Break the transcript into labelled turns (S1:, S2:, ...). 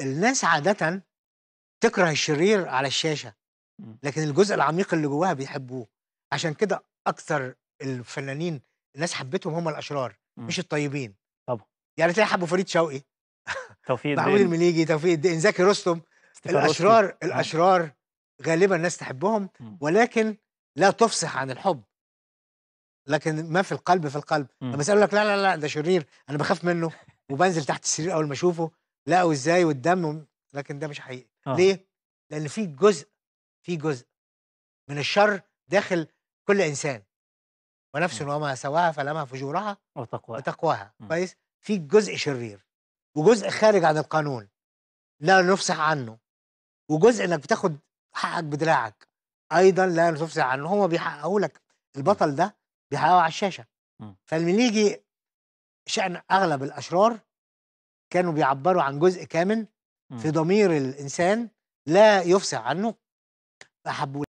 S1: الناس عادة تكره الشرير على الشاشة
S2: إمم.
S1: لكن الجزء العميق اللي جواها بيحبوه عشان كده أكتر الفنانين الناس حبتهم هم الأشرار
S2: إمم.
S1: مش الطيبين
S2: طبعًا.
S1: يعني تلاقي حبوا فريد شوقي
S2: توفيق
S1: محمود. المليجي توفيق الدين زكي رستم. الأشرار
S2: آه.
S1: الأشرار غالبا الناس تحبهم
S2: إمم.
S1: ولكن لا تفصح عن الحب لكن ما في القلب في القلب
S2: إمم.
S1: لما يقول لك لا لا لا ده شرير أنا بخاف منه وبنزل تحت السرير أول ما أشوفه لا وإزاي والدم لكن ده مش حقيقي
S2: آه.
S1: ليه لأن في جزء في جزء من الشر داخل كل إنسان ونفس. وما سواها فلما فجورها. وتقواها
S2: إمم.
S1: كويس في جزء شرير وجزء خارج عن القانون لا نفصح عنه وجزء إنك بتاخد حقك بدراعك أيضا لا تفصح عنه هو بيحققه لك البطل ده بيحققه على الشاشة
S2: إمم.
S1: فالمليجي شأن أغلب الأشرار كانوا بيعبروا عن جزء كامن في
S2: إمم.
S1: ضمير الإنسان لا يفصح عنه احبوا